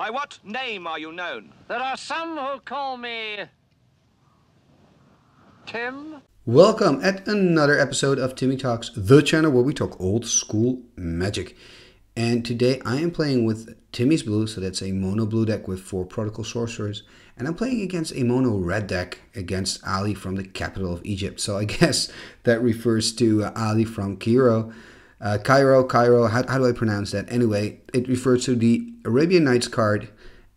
By what name are you known? There are some who call me. Tim? Welcome at another episode of Timmy Talks, the channel where we talk old school magic. And today I am playing with Timmy's Blue, so that's a mono blue deck with four Prodigal Sorcerers. And I'm playing against a mono red deck against Ali from the capital of Egypt. So I guess that refers to uh, Ali from Cairo. Uh, Cairo, Cairo, how, how do I pronounce that? Anyway, it refers to the Arabian Nights card.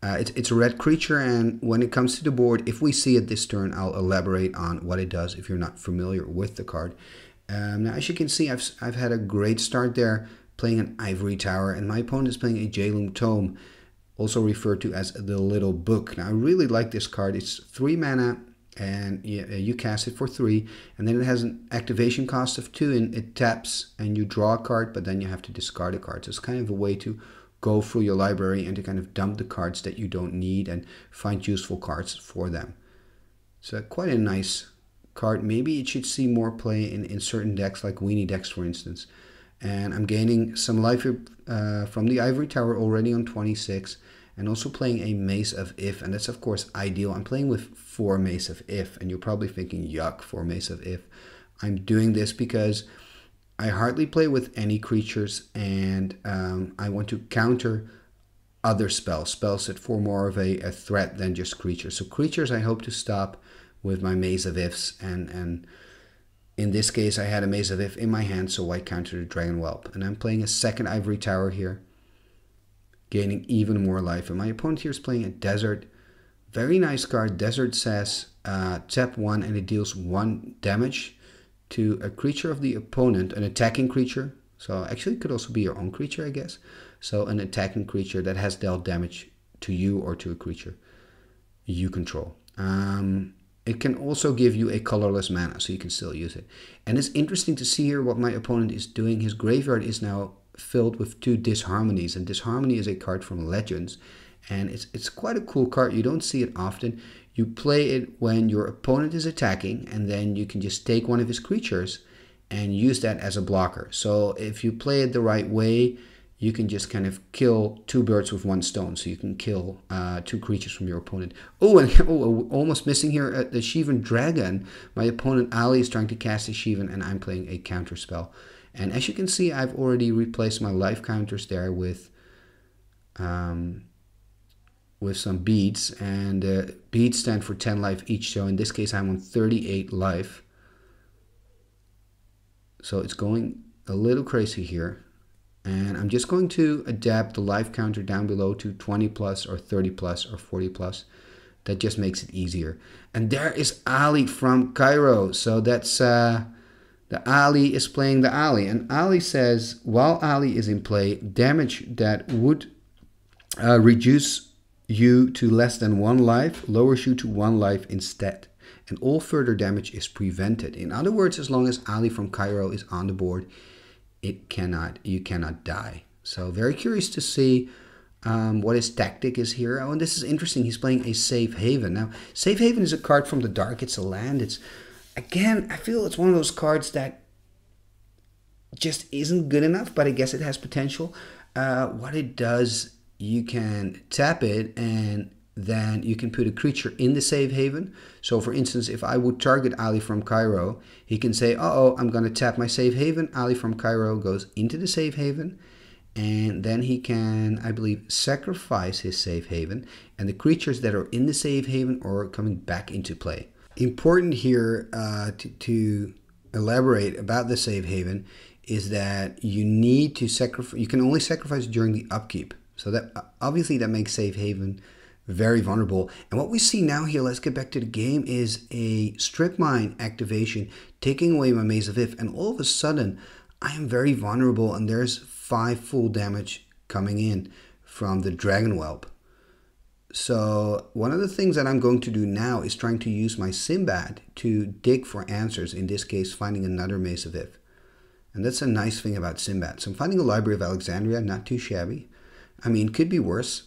Uh, it's, a red creature, and when it comes to the board, if we see it this turn, I'll elaborate on what it does if you're not familiar with the card. Um, now, as you can see, I've, I've had a great start there playing an Ivory Tower, and my opponent is playing a Jalum Tome, also referred to as the Little Book. Now, I really like this card. It's three mana, and you, cast it for three, and then it has an activation cost of two, and it taps, and you draw a card, but then you have to discard a card. So it's kind of a way to go through your library and to kind of dump the cards that you don't need and find useful cards for them. So quite a nice card. Maybe it should see more play in, in certain decks like Weenie decks, for instance and I'm gaining some life uh, from the ivory tower already on 26 and also playing a Maze of Ith and that's of course ideal. I'm playing with four Maze of Ith and you're probably thinking yuck four Maze of Ith. I'm doing this because I hardly play with any creatures and um, I want to counter other spells. Spells that form more of a, a threat than just creatures. So creatures I hope to stop with my Maze of Iths and and in this case, I had a Maze of Ith in my hand, so I counter the Dragon Whelp. And I'm playing a second Ivory Tower here, gaining even more life. And my opponent here is playing a Desert. Very nice card. Desert says uh, tap 1 and it deals 1 damage to a creature of the opponent, an attacking creature. So actually it could also be your own creature, I guess. So an attacking creature that has dealt damage to you or to a creature you control. Um, it can also give you a colorless mana, so you can still use it. And it's interesting to see here what my opponent is doing. His graveyard is now filled with two disharmonies, and disharmony is a card from Legends, and it's it's quite a cool card. You don't see it often. You play it when your opponent is attacking, and then you can just take one of his creatures and use that as a blocker. So if you play it the right way, you can just kind of kill two birds with one stone. So you can kill uh, two creatures from your opponent. Oh, and oh, almost missing here uh, the Shivan Dragon. My opponent Ali is trying to cast a Shivan, and I'm playing a counter spell. And as you can see, I've already replaced my life counters there with um, with some beads. And uh, beads stand for 10 life each. So in this case, I'm on 38 life. So it's going a little crazy here. And I'm just going to adapt the life counter down below to 20 plus or 30 plus or 40 plus. That just makes it easier. And there is Ali from Cairo. So that's uh, the Ali is playing the Ali. And Ali says, while Ali is in play, damage that would uh, reduce you to less than one life lowers you to one life instead. And all further damage is prevented. In other words, as long as Ali from Cairo is on the board, it cannot you cannot die. So very curious to see um, what his tactic is here. Oh, and this is interesting. He's playing a Safe Haven. Now, Safe Haven is a card from the dark. It's a land. It's again, I feel it's one of those cards that just isn't good enough, but I guess it has potential. Uh, what it does, you can tap it and then you can put a creature in the safe haven. So for instance, if I would target Ali from Cairo, he can say, uh-oh, I'm going to tap my safe haven. Ali from Cairo goes into the safe haven. And then he can, I believe, sacrifice his safe haven. And the creatures that are in the safe haven are coming back into play. Important here uh, to, to elaborate about the safe haven is that you need to sacrifice, you can only sacrifice during the upkeep. So that obviously that makes safe haven very vulnerable. And what we see now here, let's get back to the game, is a strip mine activation, taking away my Maze of Ith. And all of a sudden, I am very vulnerable and there's five full damage coming in from the Dragon Whelp. So one of the things that I'm going to do now is trying to use my Sindbad to dig for answers, in this case finding another of Ith. And that's a nice thing about Sindbad. So I'm finding a Library of Alexandria, not too shabby. I mean, could be worse.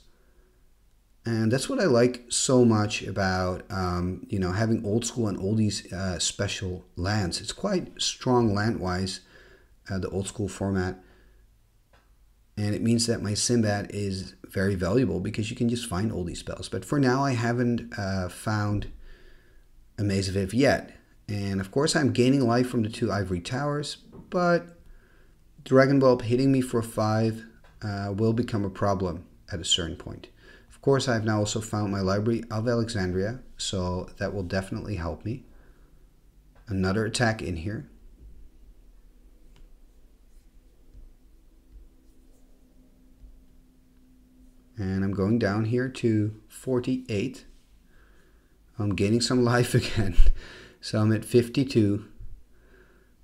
And that's what I like so much about, um, you know, having old school and oldies uh, special lands. It's quite strong land-wise, uh, the old school format. And it means that my Sindbad is very valuable because you can just find all these spells. But for now, I haven't uh, found a Maze of Ith yet. And of course, I'm gaining life from the two Ivory Towers, but Dragon Whelp hitting me for 5 uh, will become a problem at a certain point. Of course, I've now also found my Library of Alexandria, so that will definitely help me. Another attack in here. And I'm going down here to 48. I'm gaining some life again. So I'm at 52.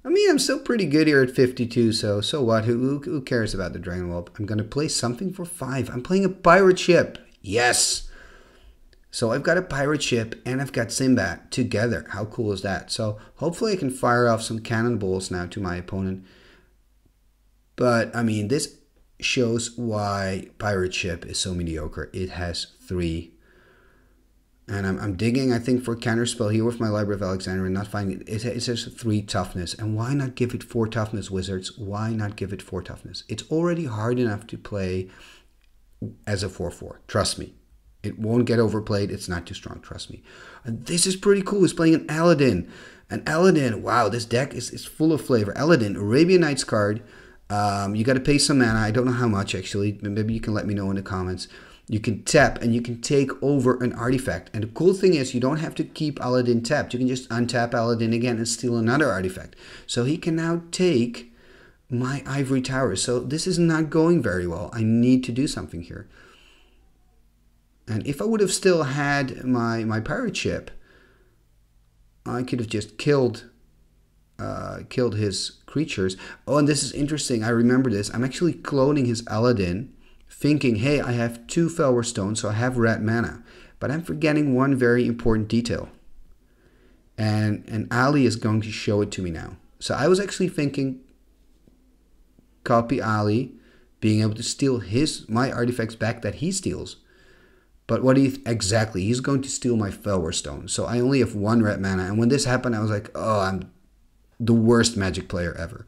I mean, I'm still pretty good here at 52, so so what? Who, who, cares about the Dragon Whelp? I'm going to play something for 5. I'm playing a pirate ship. Yes! So I've got a pirate ship and I've got Sindbad together. How cool is that? So hopefully I can fire off some cannonballs now to my opponent. But, I mean, this shows why pirate ship is so mediocre. It has 3 and I'm, I'm digging, I think, for counterspell here with my Library of Alexandria and not finding it. It, says 3 toughness. And why not give it 4 toughness, Wizards? Why not give it 4 toughness? It's already hard enough to play as a 4-4. Trust me. It won't get overplayed. It's not too strong. Trust me. And this is pretty cool. It's playing an Aladdin. An Aladdin. Wow, this deck is, is full of flavor. Aladdin, Arabian Nights card. Um, you got to pay some mana. I don't know how much, actually. Maybe you can let me know in the comments. You can tap and you can take over an artifact. And the cool thing is you don't have to keep Aladdin tapped. You can just untap Aladdin again and steal another artifact. So he can now take my ivory tower. So this is not going very well. I need to do something here. And if I would have still had my, my pirate ship, I could have just killed uh, killed his creatures. Oh, and this is interesting. I remember this. I'm actually cloning his Aladdin thinking, hey, I have two Fellwar Stones, so I have red mana. But I'm forgetting one very important detail. And, and Ali is going to show it to me now. So I was actually thinking copy Ali being able to steal his my artifacts back that he steals. But what you exactly? He's going to steal my Fellwar Stone. So I only have one red mana. And when this happened, I was like, oh, I'm the worst magic player ever.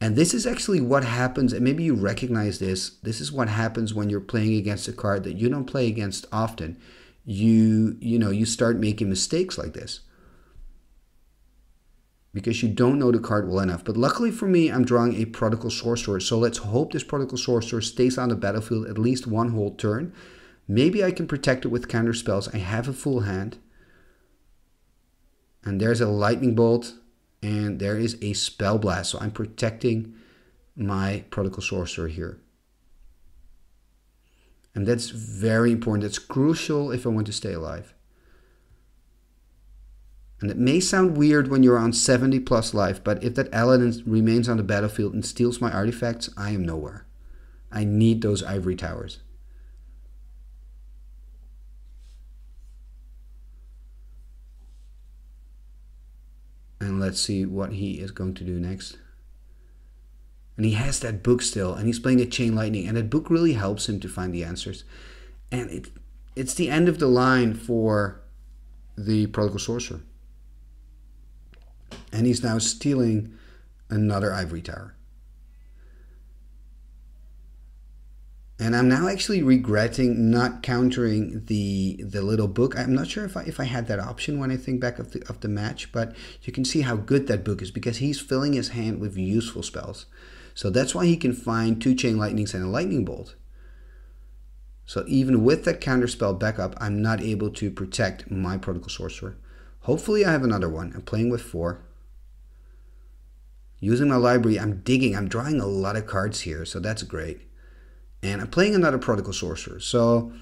And this is actually what happens, and maybe you recognize this. This is what happens when you're playing against a card that you don't play against often. You, you know, you start making mistakes like this because you don't know the card well enough. But luckily for me, I'm drawing a Prodigal Sorcerer. So let's hope this Prodigal Sorcerer stays on the battlefield at least one whole turn. Maybe I can protect it with counter spells. I have a full hand. And there's a Lightning Bolt and there is a spell blast. So I'm protecting my Prodigal Sorcerer here. And that's very important. That's crucial if I want to stay alive. And it may sound weird when you're on 70 plus life, but if that Aladdin remains on the battlefield and steals my artifacts, I am nowhere. I need those ivory towers. And let's see what he is going to do next. And he has that book still, and he's playing a Chain Lightning, and that book really helps him to find the answers. And it, it's the end of the line for the Prodigal Sorcerer. And he's now stealing another Ivory Tower. And I'm now actually regretting not countering the the little book. I'm not sure if I if I had that option when I think back of the of the match, but you can see how good that book is because he's filling his hand with useful spells. So that's why he can find two chain lightnings and a lightning bolt. So even with that counterspell backup, I'm not able to protect my Prodigal Sorcerer. Hopefully I have another one. I'm playing with four. Using my library, I'm digging. I'm drawing a lot of cards here, so that's great. And I'm playing another Prodigal Sorcerer. So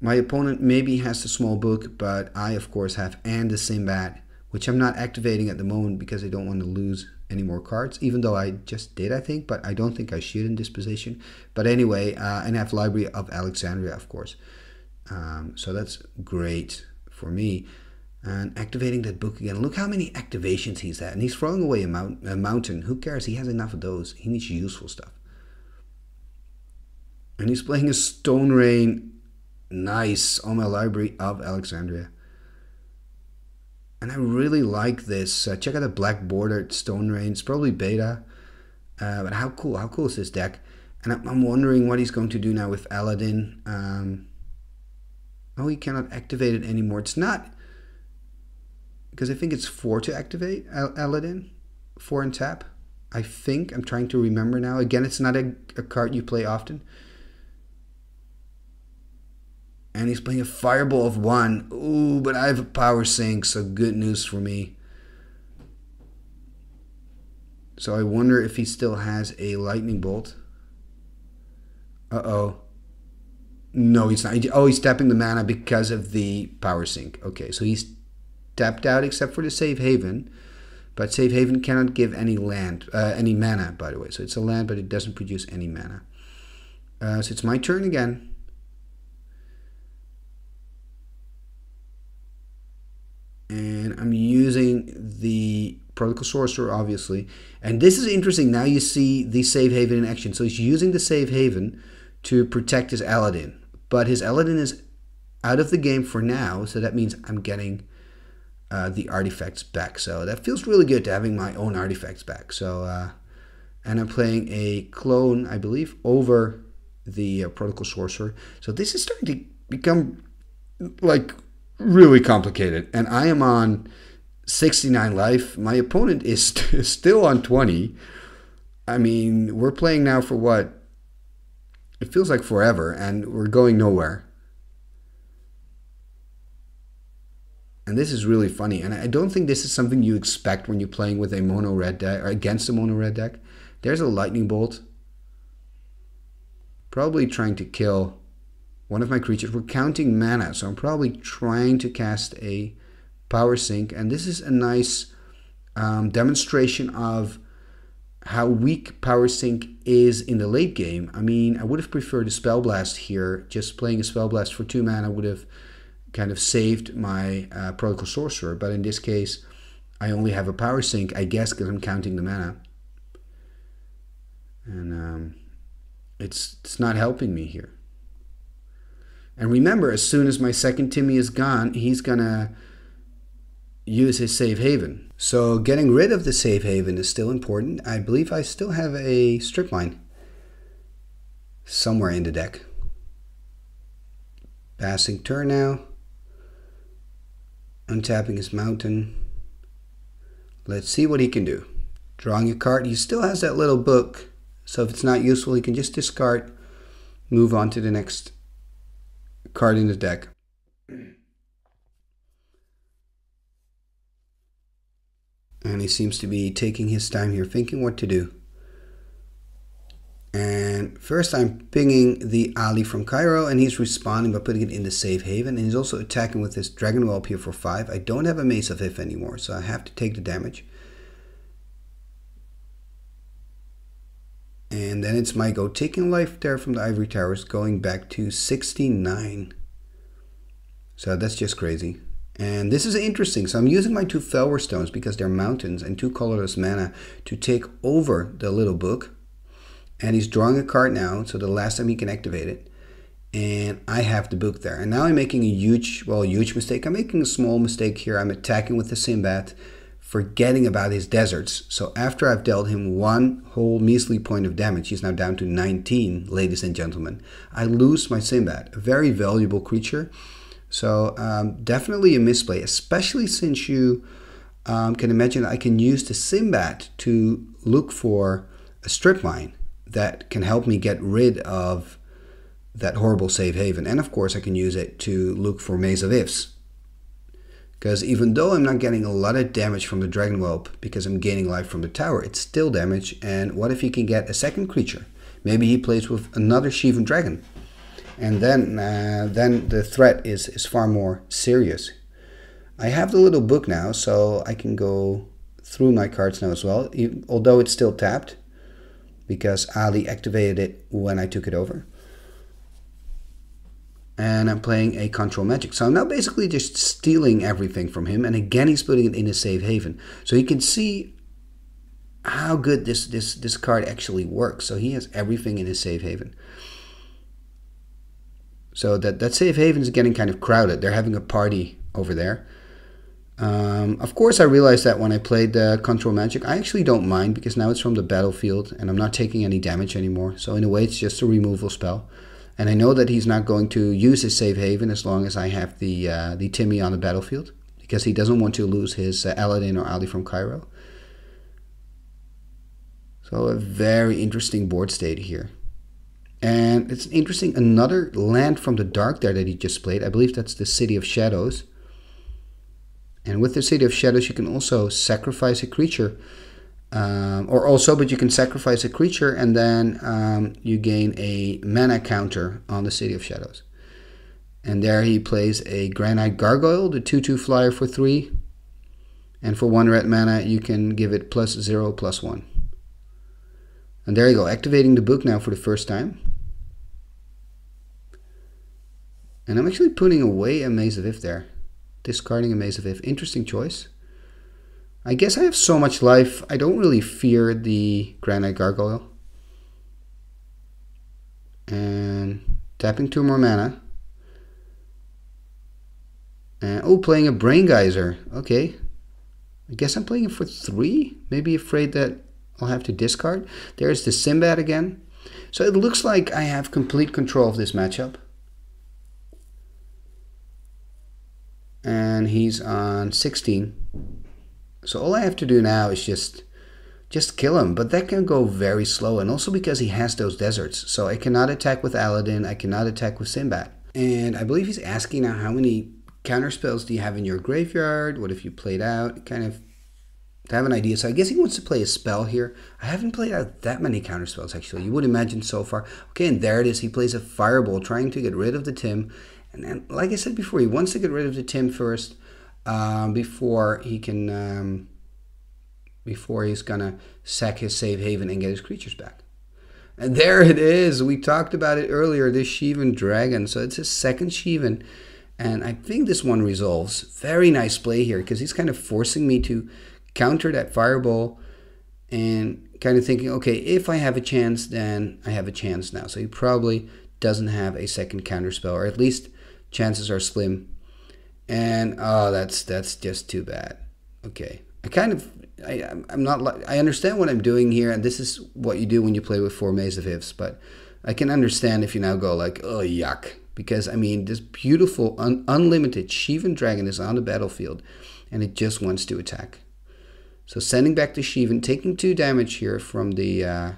my opponent maybe has the small book, but I, of course, have and the Sindbad, which I'm not activating at the moment because I don't want to lose any more cards, even though I just did, I think, but I don't think I should in this position. But anyway, uh, and I have Library of Alexandria, of course. Um, so that's great for me. And activating that book again. Look how many activations he's at. And he's throwing away a, mount, a mountain. Who cares? He has enough of those. He needs useful stuff. And he's playing a Stone Rain nice on my library of Alexandria. And I really like this. Uh, check out the black bordered Stone Rain. It's probably beta. Uh, but how cool, how cool is this deck? And I'm, wondering what he's going to do now with Aladdin. Um, oh, he cannot activate it anymore. It's not because I think it's four to activate Al- Aladdin, four and tap. I think I'm trying to remember now. Again, it's not a, a card you play often. And he's playing a fireball of one. Ooh, but I have a power sink, so good news for me. So I wonder if he still has a lightning bolt. Uh oh. No, he's not. Oh, he's tapping the mana because of the power sink. Okay, so he's tapped out except for the safe haven. But safe haven cannot give any land, uh, any mana, by the way. So it's a land, but it doesn't produce any mana. Uh, so it's my turn again. And I'm using the Prodigal Sorcerer, obviously. And this is interesting. Now you see the Safe Haven in action. So he's using the Safe Haven to protect his Aladdin. But his Aladdin is out of the game for now. So that means I'm getting uh, the artifacts back. So that feels really good to having my own artifacts back. So, uh, and I'm playing a clone, I believe, over the uh, Prodigal Sorcerer. So this is starting to become like really complicated. And I am on 69 life. My opponent is st- still on 20. I mean, we're playing now for what? It feels like forever, and we're going nowhere. And this is really funny. And I don't think this is something you expect when you're playing with a mono red deck or against a mono red deck. There's a lightning bolt. Probably trying to kill one of my creatures. We're counting mana, so I'm probably trying to cast a power sink. And this is a nice um, demonstration of how weak power sink is in the late game. I mean, I would have preferred a spell blast here. Just playing a spell blast for two mana would have kind of saved my uh, Prodigal Sorcerer. But in this case, I only have a power sink, I guess, because I'm counting the mana. And um, it's it's not helping me here. And remember, as soon as my second Timmy is gone, he's gonna use his safe haven. So getting rid of the safe haven is still important. I believe I still have a strip mine somewhere in the deck. Passing turn now. Untapping his mountain. Let's see what he can do. Drawing a card. He still has that little book. So if it's not useful, he can just discard, move on to the next card in the deck. And he seems to be taking his time here, thinking what to do. And first I'm pinging the Ali from Cairo and he's responding by putting it in the safe haven. And he's also attacking with this Dragon Whelp here for 5. I don't have a Maze of Ith anymore, so I have to take the damage. And then it's my go. Taking life there from the Ivory Towers, going back to 69. So that's just crazy. And this is interesting. So I'm using my two Fellwar Stones because they're mountains and two colorless mana to take over the little book. And he's drawing a card now, so the last time he can activate it. And I have the book there. And now I'm making a huge, well, huge mistake. I'm making a small mistake here. I'm attacking with the Sindbad forgetting about his deserts. So after I've dealt him one whole measly point of damage, he's now down to 19, ladies and gentlemen. I lose my Sindbad, a very valuable creature. So um, definitely a misplay, especially since you um, can imagine I can use the Sindbad to look for a strip mine that can help me get rid of that horrible safe haven. And of course I can use it to look for Maze of Iths because even though I'm not getting a lot of damage from the Dragon Whelp because I'm gaining life from the tower, it's still damage. And what if he can get a second creature? Maybe he plays with another Shivan Dragon. And then, uh, then the threat is, is far more serious. I have the little book now, so I can go through my cards now as well, although it's still tapped because Ali activated it when I took it over and I'm playing a control magic. So I'm now basically just stealing everything from him, and again he's putting it in his safe haven. So you can see how good this this this card actually works. So he has everything in his safe haven. So that that safe haven is getting kind of crowded. They're having a party over there. Um, of course, I realized that when I played the Control Magic, I actually don't mind because now it's from the battlefield and I'm not taking any damage anymore. So in a way, it's just a removal spell. And I know that he's not going to use his safe haven as long as I have the uh, the Timmy on the battlefield because he doesn't want to lose his uh, Aladdin or Ali from Cairo. So a very interesting board state here. And it's interesting, another land from the dark there that he just played. I believe that's the City of Shadows. And with the City of Shadows, you can also sacrifice a creature. Um, or also, but you can sacrifice a creature and then um, you gain a mana counter on the City of Shadows. And there he plays a Granite Gargoyle, the 2 2 flyer for 3. And for 1 red mana, you can give it plus 0, plus 1. And there you go, activating the book now for the first time. And I'm actually putting away a Maze of Ith there discarding a Maze of Ith. Interesting choice. I guess I have so much life, I don't really fear the Granite Gargoyle. And tapping two more mana. And, oh, playing a Brain Geyser. Okay. I guess I'm playing it for three. Maybe afraid that I'll have to discard. There's the Sindbad again. So it looks like I have complete control of this matchup. and he's on 16. So all I have to do now is just just kill him, but that can go very slow, and also because he has those deserts. So I cannot attack with Aladdin, I cannot attack with Sindbad. And I believe he's asking now how many counter spells do you have in your graveyard? What if you played out? Kind of to have an idea. So I guess he wants to play a spell here. I haven't played out that many counter spells actually. You would imagine so far. Okay, and there it is. He plays a fireball, trying to get rid of the Tim. And then, like I said before, he wants to get rid of the Tim first um, before he can, um, before he's gonna sack his safe haven and get his creatures back. And there it is. We talked about it earlier. This Shivan dragon. So it's his second Shivan, and I think this one resolves. Very nice play here because he's kind of forcing me to counter that fireball and kind of thinking, okay, if I have a chance, then I have a chance now. So he probably doesn't have a second counter spell, or at least chances are slim. And oh, that's that's just too bad. Okay, I kind of I I'm not like I understand what I'm doing here, and this is what you do when you play with four Maze of Iths. But I can understand if you now go like, oh yuck, because I mean this beautiful un- unlimited Shivan dragon is on the battlefield, and it just wants to attack. So sending back the Shivan, taking two damage here from the uh,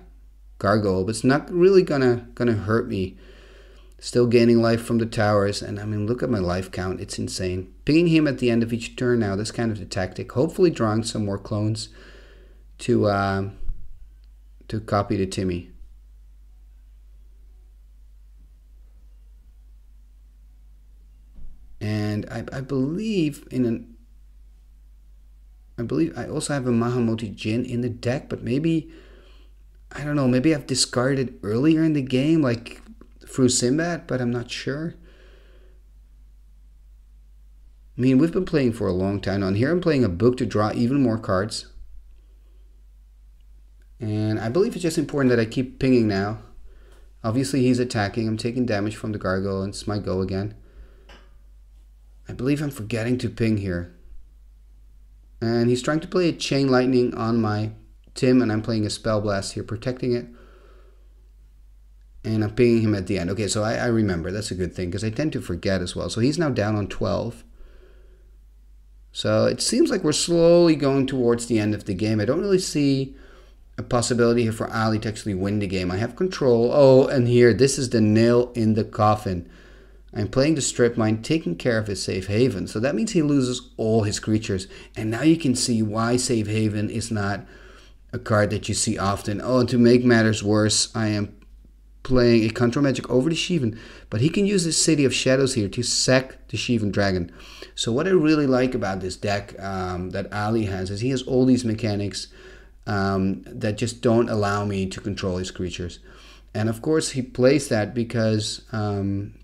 gargoyle, but it's not really gonna gonna hurt me Still gaining life from the towers, and I mean, look at my life count. It's insane. Pinging him at the end of each turn now, this kind of the tactic. Hopefully drawing some more clones to, uh, to copy to Timmy. And I, I believe in an I believe I also have a Mahamoti Djinn in the deck, but maybe I don't know, maybe I've discarded earlier in the game, like through Sindbad, but I'm not sure. I mean, we've been playing for a long time. On here, I'm playing a book to draw even more cards. And I believe it's just important that I keep pinging now. Obviously, he's attacking. I'm taking damage from the gargoyle, and it's my go again. I believe I'm forgetting to ping here. And he's trying to play a Chain Lightning on my Tim, and I'm playing a Spell Blast here, protecting it and I'm pinging him at the end. Okay, so I, I remember. That's a good thing because I tend to forget as well. So he's now down on 12. So it seems like we're slowly going towards the end of the game. I don't really see a possibility here for Ali to actually win the game. I have control. Oh, and here, this is the nail in the coffin. I'm playing the strip mine, taking care of his safe haven. So that means he loses all his creatures. And now you can see why safe haven is not a card that you see often. Oh, and to make matters worse, I am playing a control magic over the Shivan, but he can use the City of Shadows here to sack the Shivan Dragon. So what I really like about this deck um, that Ali has is he has all these mechanics um, that just don't allow me to control his creatures. And of course he plays that because um,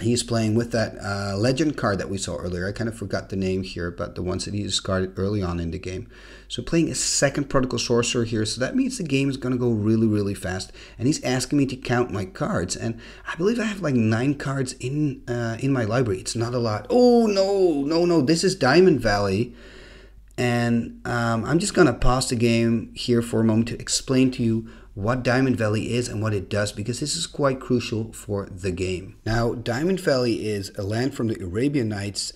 he's playing with that uh, legend card that we saw earlier. I kind of forgot the name here, but the ones that he discarded early on in the game. So playing a second Prodigal Sorcerer here, so that means the game is going to go really, really fast. And he's asking me to count my cards, and I believe I have like nine cards in uh, in my library. It's not a lot. Oh no, no, no! This is Diamond Valley, and um, I'm just going to pause the game here for a moment to explain to you what Diamond Valley is and what it does because this is quite crucial for the game. Now, Diamond Valley is a land from the Arabian Nights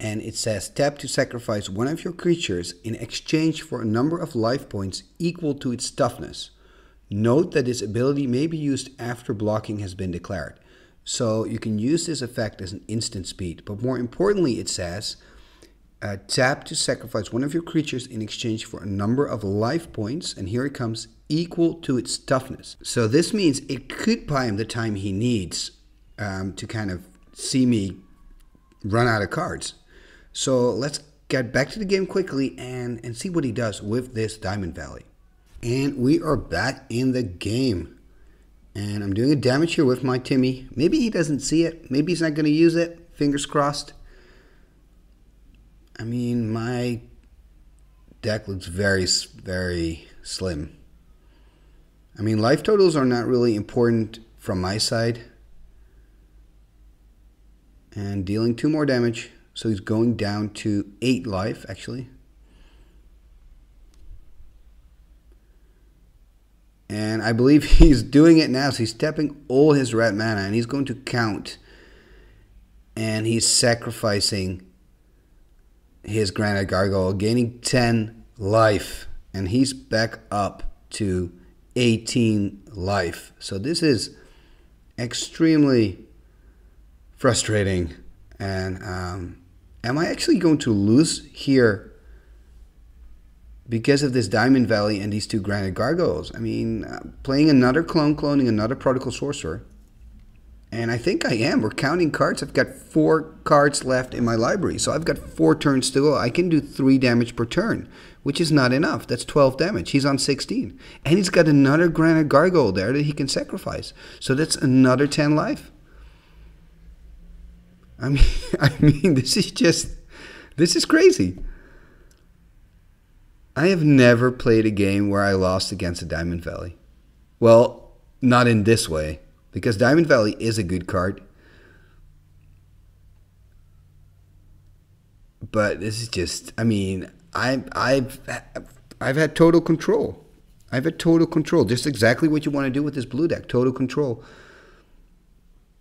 and it says tap to sacrifice one of your creatures in exchange for a number of life points equal to its toughness. Note that this ability may be used after blocking has been declared. So you can use this effect as an instant speed, but more importantly, it says uh, tap to sacrifice one of your creatures in exchange for a number of life points, and here it comes, equal to its toughness. So this means it could buy him the time he needs um, to kind of see me run out of cards. So let's get back to the game quickly and, and see what he does with this Diamond Valley. And we are back in the game. And I'm doing a damage here with my Timmy. Maybe he doesn't see it. Maybe he's not going to use it. Fingers crossed. I mean, my deck looks very, very slim. I mean, life totals are not really important from my side. And dealing two more damage. So he's going down to eight life, actually. And I believe he's doing it now. So he's tapping all his red mana and he's going to count. And he's sacrificing his Granite Gargoyle, gaining 10 life. And he's back up to 18 life. So this is extremely frustrating. And um, am I actually going to lose here because of this Diamond Valley and these two Granite Gargoyles? I mean, uh, playing another clone, cloning another Prodigal Sorcerer. And I think I am. We're counting cards. I've got four cards left in my library. So I've got four turns to go. I can do three damage per turn, which is not enough. That's 12 damage. He's on 16. And he's got another Granite Gargoyle there that he can sacrifice. So that's another 10 life. I mean, I mean, this is just, this is crazy. I have never played a game where I lost against a Diamond Valley. Well, not in this way because Diamond Valley is a good card. But this is just I mean, I I've I've had total control. I've had total control. Just exactly what you want to do with this blue deck, total control.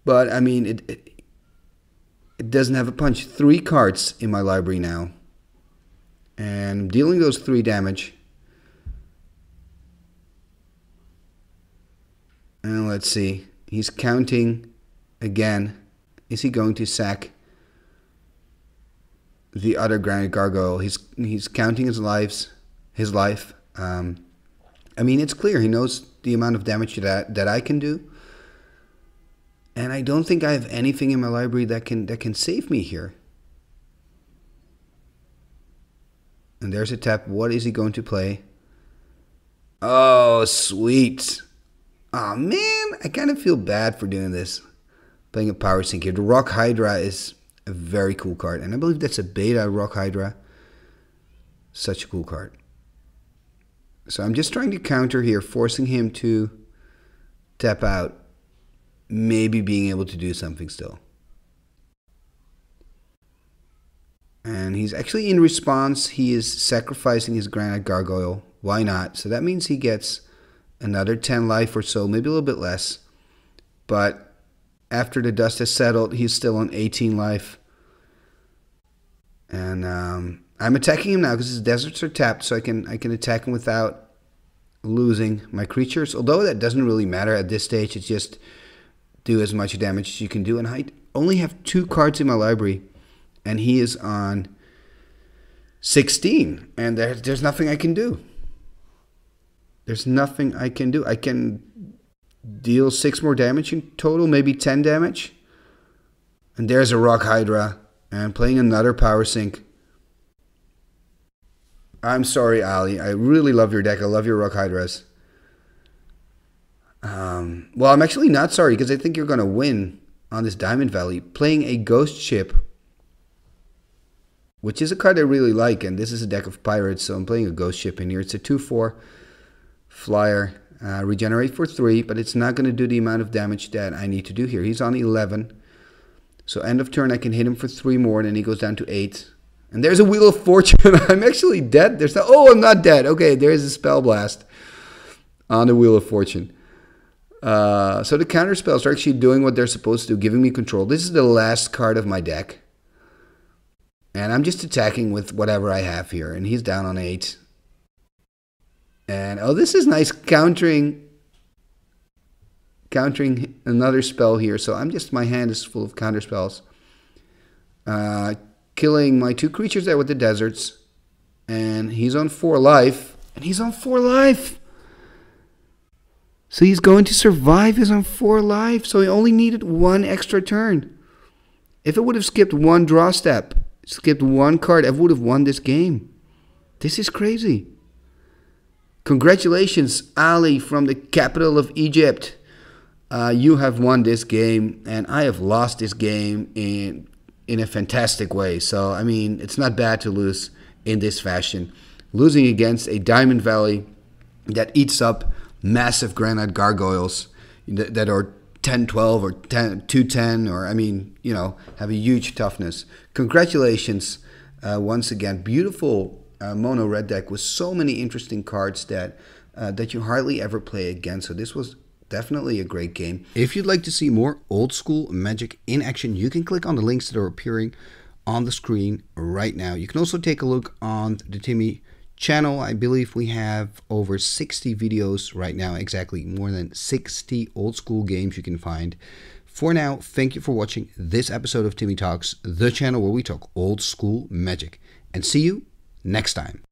But I mean, it, it it doesn't have a punch. Three cards in my library now. And I'm dealing those three damage. And let's see. He's counting again. Is he going to sack the other Granite Gargoyle? He's he's counting his lives, his life. Um, I mean, it's clear he knows the amount of damage that that I can do, and I don't think I have anything in my library that can that can save me here. And there's a tap. What is he going to play? Oh, sweet. Oh man, I kind of feel bad for doing this. Playing a power sink here. The Rock Hydra is a very cool card, and I believe that's a beta Rock Hydra. Such a cool card. So I'm just trying to counter here, forcing him to tap out, maybe being able to do something still. And he's actually in response, he is sacrificing his Granite Gargoyle. Why not? So that means he gets another 10 life or so, maybe a little bit less. But after the dust has settled, he's still on 18 life. And um, I'm attacking him now because his deserts are tapped, so I can I can attack him without losing my creatures. Although that doesn't really matter at this stage, it's just do as much damage as you can do. And I only have two cards in my library, and he is on 16, and there, there's nothing I can do. There's nothing I can do. I can deal six more damage in total, maybe 10 damage. And there's a Rock Hydra. And playing another Power Sink. I'm sorry, Ali. I really love your deck. I love your Rock Hydras. Um, well, I'm actually not sorry because I think you're going to win on this Diamond Valley, playing a Ghost Ship, which is a card I really like, and this is a deck of Pirates, so I'm playing a Ghost Ship in here. It's a 2-4 flyer, uh, regenerate for 3, but it's not going to do the amount of damage that I need to do here. He's on 11, so end of turn I can hit him for 3 more, and then he goes down to 8. And there's a Wheel of Fortune. I'm actually dead. There's no, oh, I'm not dead. Okay, there's a Spell Blast on the Wheel of Fortune. Uh, so the counter spells are actually doing what they're supposed to do, giving me control. This is the last card of my deck. And I'm just attacking with whatever I have here. And he's down on 8. And, oh, this is nice countering countering another spell here. So I'm just, my hand is full of counter spells. Uh, killing my two creatures there with the deserts. And he's on 4 life. And he's on 4 life! So he's going to survive. He's on four life. So he only needed one extra turn. If it would have skipped one draw step, skipped one card, I would have won this game. This is crazy. Congratulations, Ali from the capital of Egypt. Uh, you have won this game, and I have lost this game in in a fantastic way. So I mean, it's not bad to lose in this fashion. Losing against a Diamond Valley that eats up massive granite gargoyles that, that are 10 12 or 10 210 or I mean, you know, have a huge toughness. Congratulations uh, once again. Beautiful uh, mono red deck with so many interesting cards that uh, that you hardly ever play again. So this was definitely a great game. If you'd like to see more old school magic in action, you can click on the links that are appearing on the screen right now. You can also take a look on the Timmy channel. I believe we have over 60 videos right now, exactly more than 60 old school games you can find. For now, thank you for watching this episode of Timmy Talks, the channel where we talk old school magic. And see you next time.